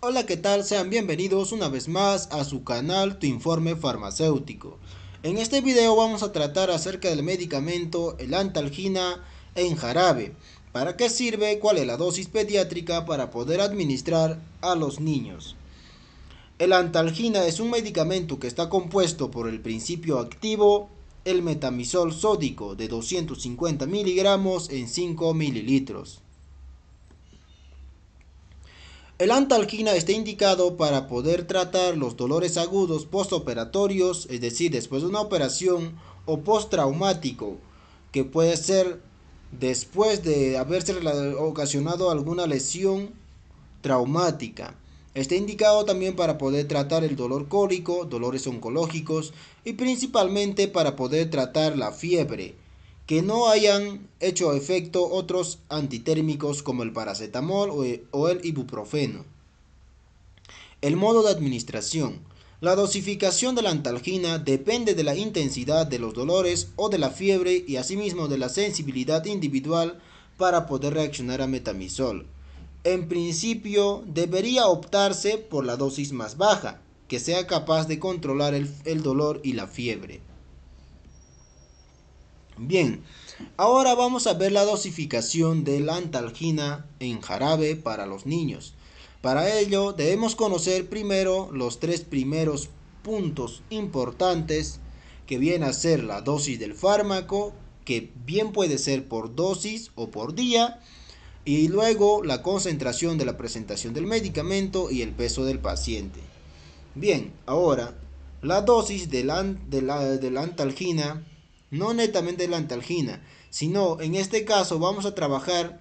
Hola, ¿qué tal? Sean bienvenidos una vez más a su canal Tu Informe Farmacéutico. En este video vamos a tratar acerca del medicamento el antalgina en jarabe. ¿Para qué sirve? ¿Cuál es la dosis pediátrica para poder administrar a los niños? El antalgina es un medicamento que está compuesto por el principio activo, el metamisol sódico de 250 miligramos en 5 mililitros. El antalgina está indicado para poder tratar los dolores agudos postoperatorios, es decir, después de una operación o postraumático, que puede ser después de haberse ocasionado alguna lesión traumática. Está indicado también para poder tratar el dolor cólico, dolores oncológicos y principalmente para poder tratar la fiebre que no hayan hecho efecto otros antitérmicos como el paracetamol o el ibuprofeno. El modo de administración. La dosificación de la antalgina depende de la intensidad de los dolores o de la fiebre y asimismo de la sensibilidad individual para poder reaccionar a metamisol. En principio debería optarse por la dosis más baja, que sea capaz de controlar el, el dolor y la fiebre. Bien, ahora vamos a ver la dosificación de la antalgina en jarabe para los niños. Para ello debemos conocer primero los tres primeros puntos importantes que viene a ser la dosis del fármaco, que bien puede ser por dosis o por día, y luego la concentración de la presentación del medicamento y el peso del paciente. Bien, ahora la dosis de la, de la antalgina no netamente la antalgina, sino en este caso vamos a trabajar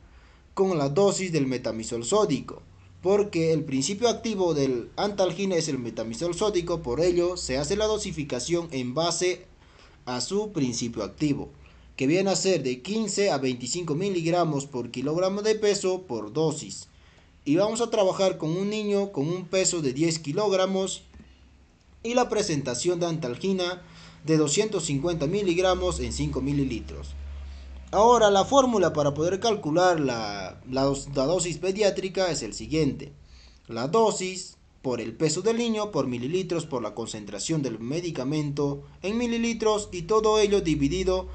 con la dosis del metamisol sódico, porque el principio activo del antalgina es el metamisol sódico, por ello se hace la dosificación en base a su principio activo, que viene a ser de 15 a 25 miligramos por kilogramo de peso por dosis. Y vamos a trabajar con un niño con un peso de 10 kilogramos y la presentación de antalgina de 250 miligramos en 5 mililitros. Ahora la fórmula para poder calcular la, la, dosis pediátrica es el siguiente. La dosis por el peso del niño por mililitros por la concentración del medicamento en mililitros y todo ello dividido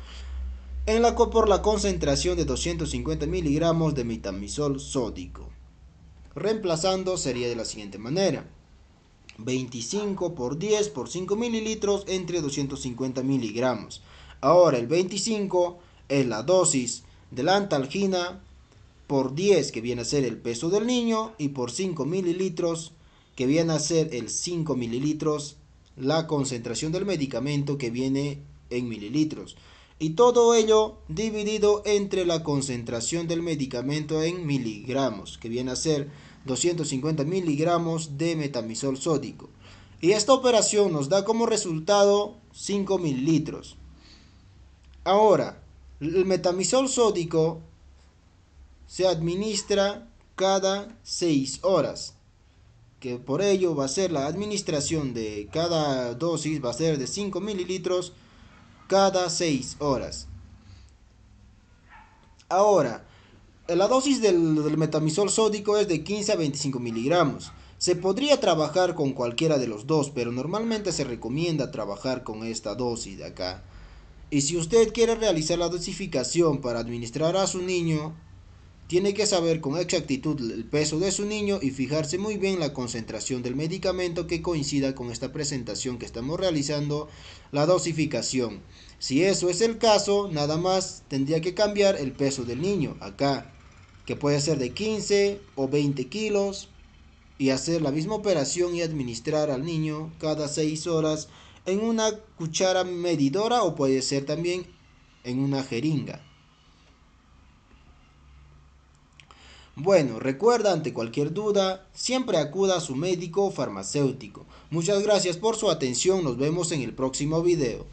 en la, por la concentración de 250 miligramos de metamisol sódico. Reemplazando sería de la siguiente manera. 25 por 10 por 5 mililitros entre 250 miligramos. Ahora el 25 es la dosis de la antalgina por 10 que viene a ser el peso del niño y por 5 mililitros que viene a ser el 5 mililitros la concentración del medicamento que viene en mililitros. Y todo ello dividido entre la concentración del medicamento en miligramos que viene a ser 250 miligramos de metamisol sódico. Y esta operación nos da como resultado 5 mililitros. Ahora, el metamisol sódico se administra cada 6 horas. Que por ello va a ser la administración de cada dosis, va a ser de 5 mililitros cada 6 horas. Ahora, la dosis del, metamisol sódico es de 15 a 25 miligramos. Se podría trabajar con cualquiera de los dos, pero normalmente se recomienda trabajar con esta dosis de acá. Y si usted quiere realizar la dosificación para administrar a su niño, tiene que saber con exactitud el peso de su niño y fijarse muy bien la concentración del medicamento que coincida con esta presentación que estamos realizando, la dosificación. Si eso es el caso, nada más tendría que cambiar el peso del niño, acá, que puede ser de 15 o 20 kilos, y hacer la misma operación y administrar al niño cada 6 horas en una cuchara medidora o puede ser también en una jeringa. Bueno, recuerda ante cualquier duda, siempre acuda a su médico o farmacéutico. Muchas gracias por su atención, nos vemos en el próximo video.